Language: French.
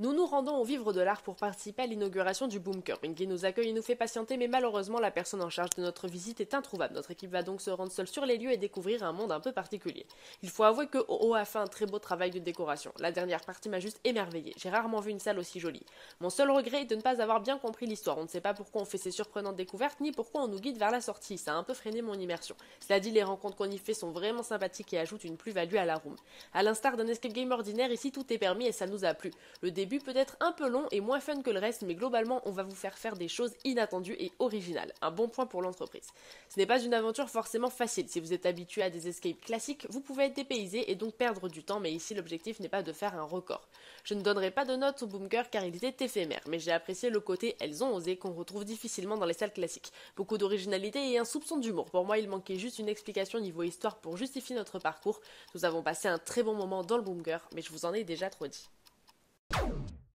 Nous nous rendons au Vivre de l'Art pour participer à l'inauguration du Bunker. Mingy nous accueille et nous fait patienter, mais malheureusement, la personne en charge de notre visite est introuvable. Notre équipe va donc se rendre seule sur les lieux et découvrir un monde un peu particulier. Il faut avouer que OO a fait un très beau travail de décoration. La dernière partie m'a juste émerveillée. J'ai rarement vu une salle aussi jolie. Mon seul regret est de ne pas avoir bien compris l'histoire. On ne sait pas pourquoi on fait ces surprenantes découvertes, ni pourquoi on nous guide vers la sortie. Ça a un peu freiné mon immersion. Cela dit, les rencontres qu'on y fait sont vraiment sympathiques et ajoutent une plus-value à la room. À l'instar d'un escape game ordinaire, ici tout est permis et ça nous a plu. Le début peut être un peu long et moins fun que le reste, mais globalement, on va vous faire faire des choses inattendues et originales. Un bon point pour l'entreprise. Ce n'est pas une aventure forcément facile. Si vous êtes habitué à des escapes classiques, vous pouvez être dépaysé et donc perdre du temps, mais ici l'objectif n'est pas de faire un record. Je ne donnerai pas de notes au Bunker car il était éphémère, mais j'ai apprécié le côté elles ont osé qu'on retrouve difficilement dans les salles classiques. Beaucoup d'originalité et un soupçon d'humour. Pour moi, il manquait juste une explication niveau histoire pour justifier notre parcours. Nous avons passé un très bon moment dans le Bunker, mais je vous en ai déjà trop dit.